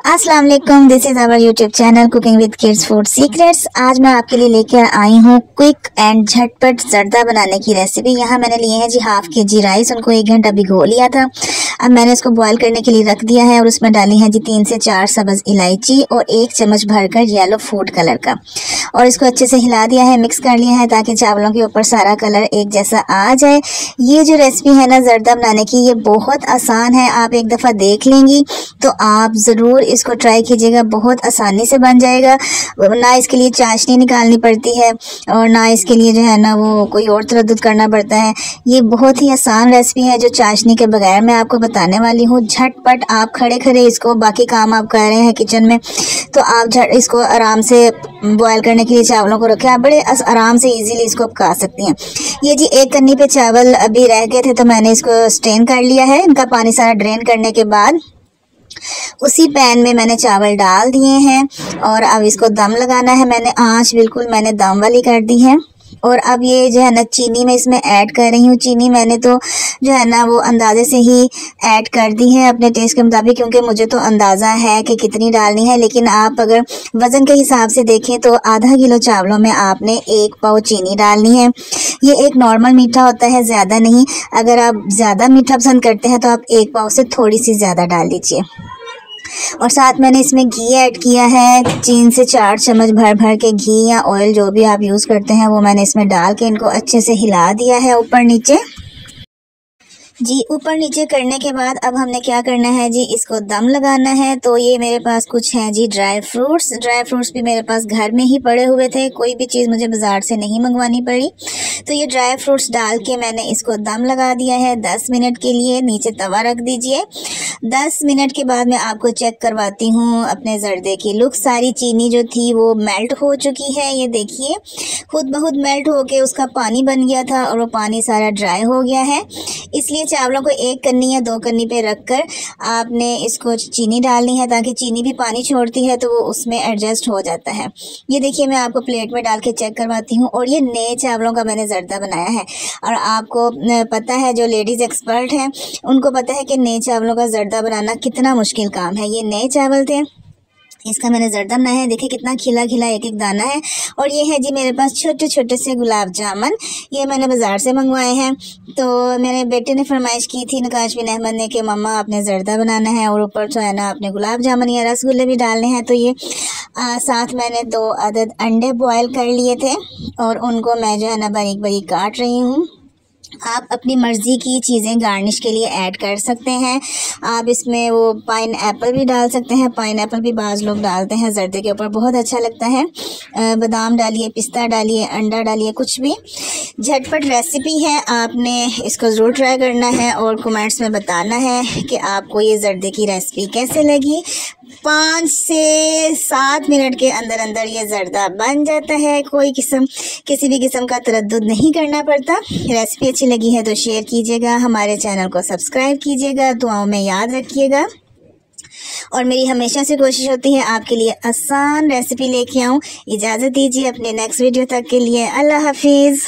अस्सलाम वालेकुम this is our YouTube channel cooking with kids food secrets आज मैं आपके लिए लेकर आई हूँ क्विक एंड झटपट जर्दा बनाने की रेसिपी यहाँ मैंने लिए हैं जी हाफ़ के जी राइस उनको एक घंटा भिगो लिया था। अब मैंने इसको बॉईल करने के लिए रख दिया है और उसमें डाली है जी तीन से चार सब्ज़ इलायची और एक चम्मच भरकर येलो फ़ूड कलर का। और इसको अच्छे से हिला दिया है मिक्स कर लिया है ताकि चावलों के ऊपर सारा कलर एक जैसा आ जाए। ये जो रेसिपी है ना जर्दा बनाने की, ये बहुत आसान है, आप एक दफ़ा देख लेंगी तो आप ज़रूर इसको ट्राई कीजिएगा, बहुत आसानी से बन जाएगा। ना इसके लिए चाशनी निकालनी पड़ती है और ना इसके लिए जो है ना वो कोई और तरद करना पड़ता है। ये बहुत ही आसान रेसिपी है जो चाशनी के बगैर मैं आपको बताने वाली हूँ। झटपट आप खड़े खड़े इसको, बाकी काम आप कर रहे हैं किचन में। तो आप झट इसको आराम से बॉयल करने के लिए चावलों को रखें। आप बड़े आराम से इजीली इसको पका सकती हैं। ये जी एक कन्नी पे चावल अभी रह गए थे तो मैंने इसको स्ट्रेन कर लिया है। इनका पानी सारा ड्रेन करने के बाद उसी पैन में मैंने चावल डाल दिए हैं। और अब इसको दम लगाना है। मैंने आँच बिल्कुल मैंने दम वाली कर दी है। और अब ये जो है ना, चीनी मैं इसमें ऐड कर रही हूँ। चीनी मैंने तो जो है ना, वो अंदाजे से ही ऐड कर दी है अपने टेस्ट के मुताबिक, क्योंकि मुझे तो अंदाज़ा है कि कितनी डालनी है। लेकिन आप अगर वज़न के हिसाब से देखें तो आधा किलो चावलों में आपने एक पाव चीनी डालनी है। ये एक नॉर्मल मीठा होता है, ज़्यादा नहीं। अगर आप ज़्यादा मीठा पसंद करते हैं तो आप एक पाव से थोड़ी सी ज़्यादा डाल दीजिए। और साथ मैंने इसमें घी ऐड किया है तीन से चार चम्मच भर भर के घी या ऑयल जो भी आप यूज़ करते हैं, वो मैंने इसमें डाल के इनको अच्छे से हिला दिया है ऊपर नीचे। जी, ऊपर नीचे करने के बाद अब हमने क्या करना है जी, इसको दम लगाना है। तो ये मेरे पास कुछ है जी ड्राई फ्रूट्स ड्राई फ्रूट्स भी मेरे पास घर में ही पड़े हुए थे, कोई भी चीज़ मुझे बाज़ार से नहीं मंगवानी पड़ी। तो ये ड्राई फ्रूट्स डाल के मैंने इसको दम लगा दिया है। दस मिनट के लिए नीचे तवा रख दीजिए। दस मिनट के बाद मैं आपको चेक करवाती हूँ अपने जर्दे की लुक सारी चीनी जो थी वो मेल्ट हो चुकी है, ये देखिए। खुद बहुत मेल्ट होके उसका पानी बन गया था और वो पानी सारा ड्राई हो गया है। इसलिए चावलों को एक कन्नी या दो कन्नी पे रख कर आपने इसको चीनी डालनी है। ताकि चीनी भी पानी छोड़ती है तो वो उसमें एडजस्ट हो जाता है। ये देखिए, मैं आपको प्लेट में डाल के चेक करवाती हूँ। और ये नए चावलों का मैंने जर्दा बनाया है। और आपको पता है जो लेडीज़ एक्सपर्ट हैं, उनको पता है कि नए चावलों का जर्दा बनाना कितना मुश्किल काम है। ये नए चावल थे। इसका मैंने जर्दा बनाया है। देखिए कितना खिला खिला एक एक दाना है। और ये है जी मेरे पास छोटे छोटे से गुलाब जामुन। ये मैंने बाज़ार से मंगवाए हैं। तो मेरे बेटे ने फरमाइश की थी नकाश बिन अहमद ने कि मम्मा आपने जर्दा बनाना है और ऊपर जो है ना आपने गुलाब जामुन या रसगुल्ले भी डालने हैं। तो ये आ, साथ मैंने दो अदद अंडे बॉयल कर लिए थे और उनको मैं जो है ना बारीक बारीक काट रही हूँ। आप अपनी मर्ज़ी की चीज़ें गार्निश के लिए ऐड कर सकते हैं। आप इसमें वो पाइन ऐपल भी डाल सकते हैं। पाइन ऐपल भी बाज़ लोग डालते हैं जर्दे के ऊपर। बहुत अच्छा लगता है। बादाम डालिए, पिस्ता डालिए, अंडा डालिए, कुछ भी। झटपट रेसिपी है। आपने इसको ज़रूर ट्राई करना है और कमेंट्स में बताना है कि आपको ये जर्दे की रेसिपी कैसे लगी। पाँच से सात मिनट के अंदर अंदर ये जर्दा बन जाता है। कोई किस्म, किसी भी किस्म का तरद नहीं करना पड़ता। रेसिपी अच्छी लगी है तो शेयर कीजिएगा, हमारे चैनल को सब्सक्राइब कीजिएगा, दुआओं में याद रखिएगा। और मेरी हमेशा से कोशिश होती है, आपके लिए आसान रेसिपी लेके आऊँ। इजाज़त दीजिए अपने नेक्स्ट वीडियो तक के लिए। अल्लाह हाफिज़।